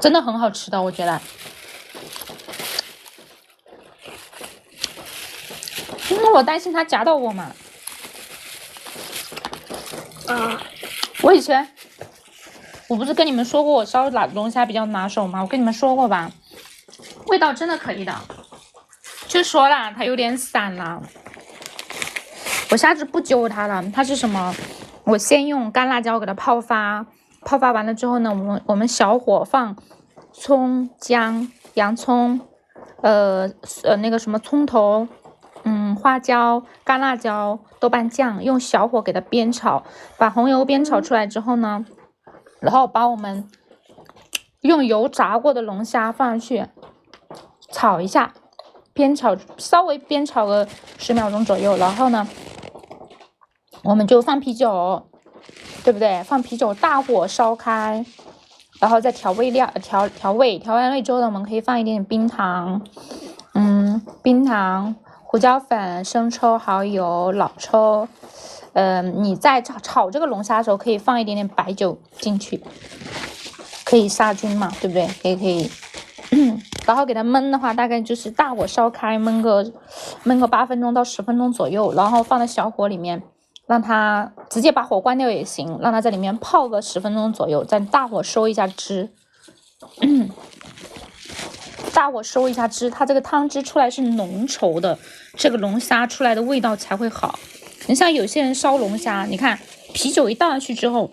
真的很好吃的，我觉得。因为我担心它夹到我嘛。啊，我以前我不是跟你们说过我烧哪龙虾比较拿手吗？我跟你们说过吧，味道真的可以的。就说了，它有点散了，我下次不揪它了。它是什么？我先用干辣椒给它泡发，泡发完了之后呢，我们我们小火放葱、姜、洋葱，呃呃那个什么葱头。嗯，花椒、干辣椒、豆瓣酱，用小火给它煸炒，把红油煸炒出来之后呢，然后把我们用油炸过的龙虾放上去，炒一下，煸炒稍微煸炒个十秒钟左右，然后呢，我们就放啤酒，对不对？放啤酒，大火烧开，然后再调味料，调调味，调完味之后呢，我们可以放一点点冰糖，嗯，冰糖。胡椒粉、生抽、蚝油、老抽，嗯，你在炒炒这个龙虾的时候，可以放一点点白酒进去，可以杀菌嘛，对不对？可以可以。然后给它焖的话，大概就是大火烧开，焖个焖个八分钟到十分钟左右，然后放在小火里面，让它直接把火关掉也行，让它在里面泡个十分钟左右，再大火收一下汁。大火收一下汁，它这个汤汁出来是浓稠的，这个龙虾出来的味道才会好。你像有些人烧龙虾，你看啤酒一倒下去之后，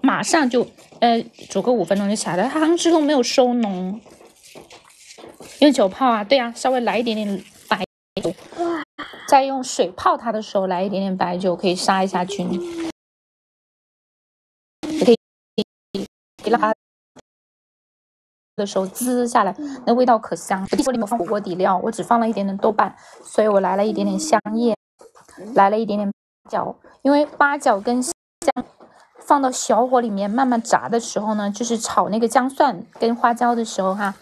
马上就呃煮个五分钟就起来了，汤汁都没有收浓。用酒泡啊，对啊，稍微来一点点白酒，再用水泡它的时候来一点点白酒，可以杀一下菌，可以给它。的时候滋下来，那味道可香。我里面放火锅底料，我只放了一点点豆瓣，所以我来了一点点香叶，来了一点点八角。因为八角跟姜放到小火里面慢慢炸的时候呢，就是炒那个姜蒜跟花椒的时候哈，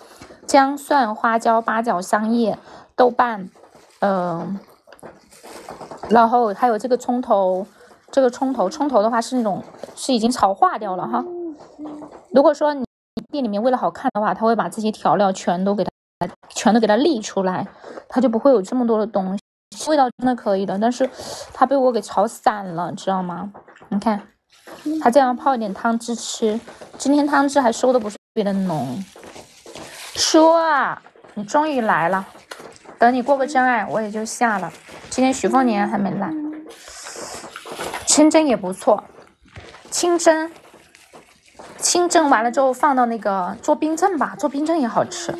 姜蒜、花椒、八角、香叶、豆瓣，嗯，然后还有这个葱头，这个葱头，葱头的话是那种是已经炒化掉了哈。如果说你。店里面为了好看的话，他会把这些调料全都给它，全都给它沥出来，它就不会有这么多的东西，味道真的可以的。但是它被我给炒散了，知道吗？你看，它这样泡一点汤汁吃，今天汤汁还收的不是特别的浓。叔啊，你终于来了，等你过个真爱，我也就下了。今天徐凤年还没来，清蒸也不错，清蒸。清蒸完了之后放到那个做冰镇吧，做冰镇也好吃。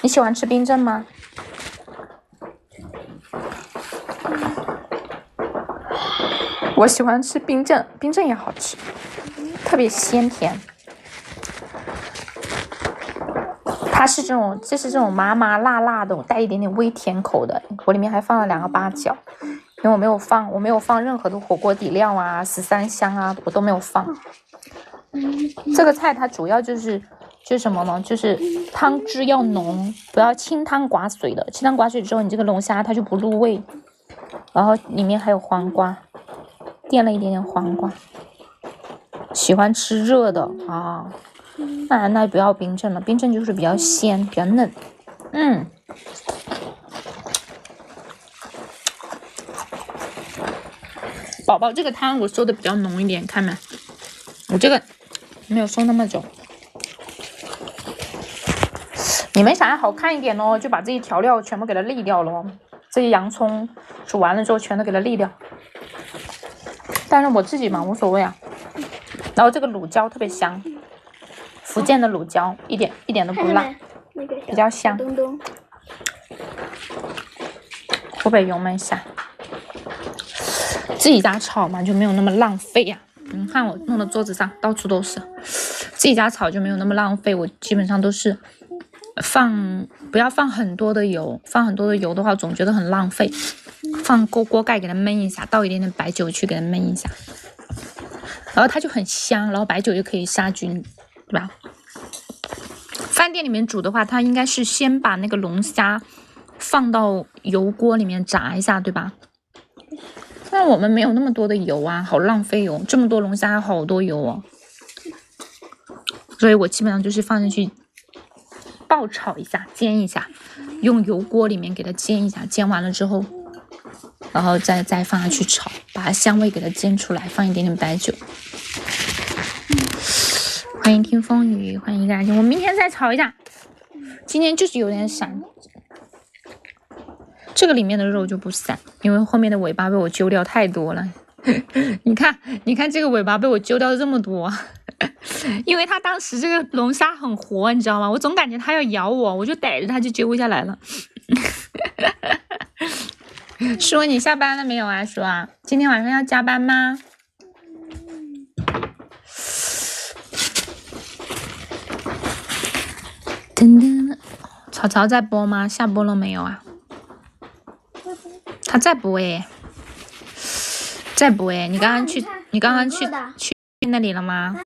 你喜欢吃冰镇吗？我喜欢吃冰镇，冰镇也好吃，特别鲜甜。它是这种，就是这种麻麻辣辣的，带一点点微甜口的。我里面还放了两个八角，因为我没有放，我没有放任何的火锅底料啊，十三香啊，我都没有放。这个菜它主要就是就是什么呢？就是汤汁要浓，不要清汤寡水的。清汤寡水之后，你这个龙虾它就不入味。然后里面还有黄瓜，垫了一点点黄瓜。喜欢吃热的啊？那那不要冰镇了，冰镇就是比较鲜，比较嫩。嗯，宝宝这个汤我收的比较浓一点，看没？我这个。没有收那么久，你们想要好看一点哦，就把这些调料全部给它沥掉了。这些洋葱煮完了之后，全都给它沥掉。但是我自己嘛，无所谓啊。然后这个卤椒特别香，福建的卤椒一点一点都不辣，比较香。湖北油焖虾，自己家炒嘛，就没有那么浪费呀。你看我弄的桌子上到处都是，自己家炒就没有那么浪费。我基本上都是放不要放很多的油，放很多的油的话总觉得很浪费。放锅锅盖给它焖一下，倒一点点白酒去给它焖一下，然后它就很香，然后白酒就可以杀菌，对吧？饭店里面煮的话，它应该是先把那个龙虾放到油锅里面炸一下，对吧？那我们没有那么多的油啊，好浪费油！这么多龙虾，好多油哦。所以我基本上就是放进去爆炒一下，煎一下，用油锅里面给它煎一下，煎完了之后，然后再再放下去炒，把香味给它煎出来，放一点点白酒。欢迎听风雨，欢迎一个安静。我明天再炒一下，今天就是有点散。这个里面的肉就不散，因为后面的尾巴被我揪掉太多了。你看，你看这个尾巴被我揪掉了这么多，因为它当时这个龙虾很活，你知道吗？我总感觉它要咬我，我就逮着它就揪下来了。叔，你下班了没有啊？叔啊，今天晚上要加班吗？噔噔，草草在播吗？下播了没有啊？他在播哎。在播哎，你刚刚去，你刚刚去去那里了吗？